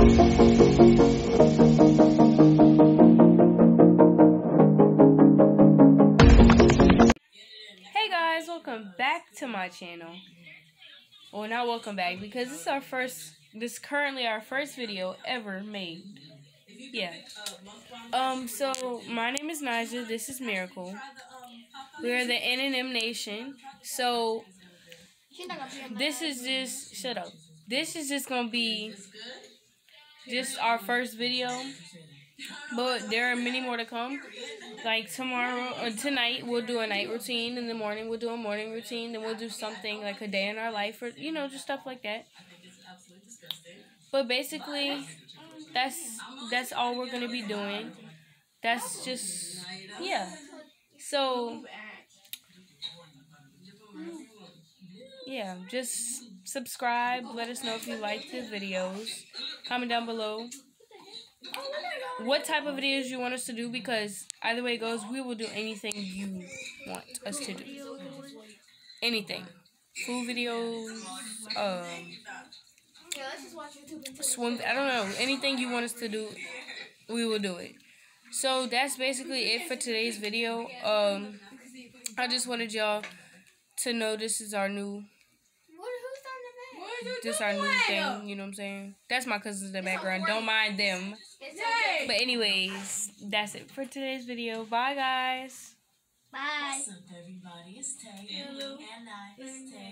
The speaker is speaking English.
Hey guys, welcome back to my channel. Well, not welcome back because this is our first. This is currently our first video ever made. Yeah. Um. So my name is Naja. This is Miracle. We are the N&M Nation. So this is just shut up. This is just gonna be just our first video, but there are many more to come. Like tomorrow or tonight, we'll do a night routine. In the morning, we'll do a morning routine. Then we'll do something like a day in our life, or you know, just stuff like that. But basically, that's that's all we're gonna be doing. That's just yeah. So yeah, just subscribe. Let us know if you like the videos. Comment down below what type of videos you want us to do because either way it goes, we will do anything you want us to do. Anything. Food videos, um, swim, I don't know. Anything you want us to do, we will do it. So that's basically it for today's video. Um, I just wanted y'all to know this is our new just our new thing, you know what I'm saying? That's my cousins in the background. Don't mind them. But anyways, that's it for today's video. Bye guys. Bye. What's up, everybody? It's Tay. And I. It's Tay.